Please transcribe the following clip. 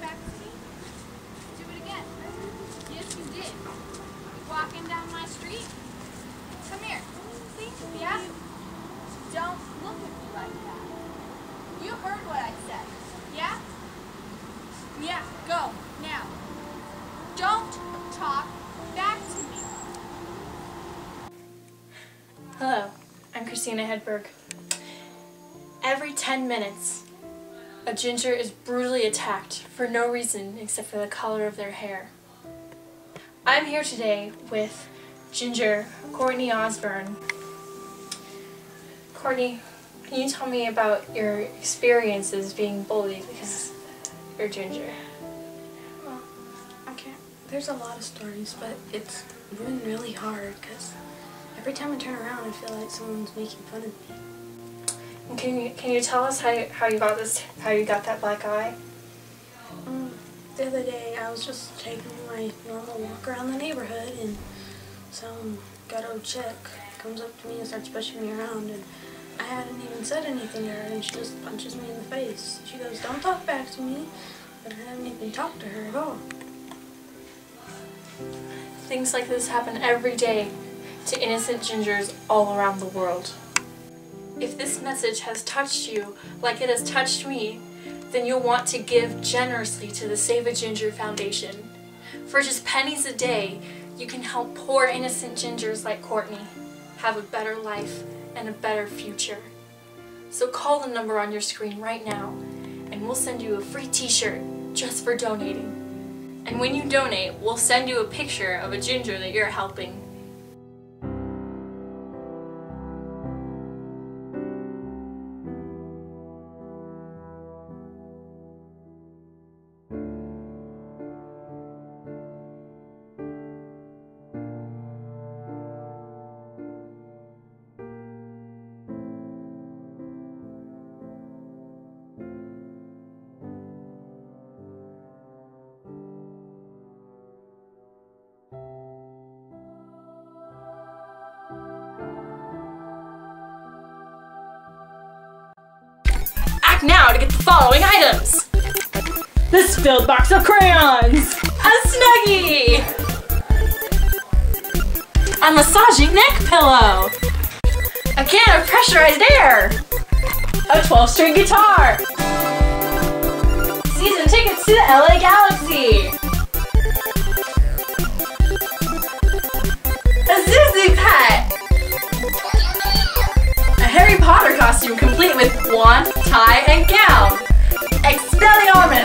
back to me? Do it again. Yes, you did. Walking down my street? Come here. Yeah? Don't look at me like that. You heard what I said. Yeah? Yeah, go. Now. Don't talk back to me. Hello, I'm Kristina Hedberg. Every 10 minutes, a ginger is brutally attacked for no reason except for the color of their hair. I'm here today with Ginger Courtney Osburn. Courtney, can you tell me about your experiences being bullied because you're ginger? Well, I can't. There's a lot of stories, but it's been really hard because every time I turn around, I feel like someone's making fun of me. Can you can you tell us how you, how you got this how you got that black eye? Um, the other day, I was just taking my normal walk around the neighborhood, and some ghetto chick comes up to me and starts pushing me around, and I hadn't even said anything to her, and she just punches me in the face. She goes, "Don't talk back to me," but I haven't even talked to her at all. Things like this happen every day to innocent gingers all around the world. If this message has touched you like it has touched me, then you'll want to give generously to the Save a Ginger Foundation. For just pennies a day, you can help poor innocent gingers like Courtney have a better life and a better future. So call the number on your screen right now and we'll send you a free t-shirt just for donating. And when you donate, we'll send you a picture of a ginger that you're helping. Act now to get the following items! This filled box of crayons! A Snuggie! A massaging neck pillow! A can of pressurized air! A 12 string guitar! Season tickets to the LA Galaxy! costume complete with wand, tie, and gown. Expelliarmus!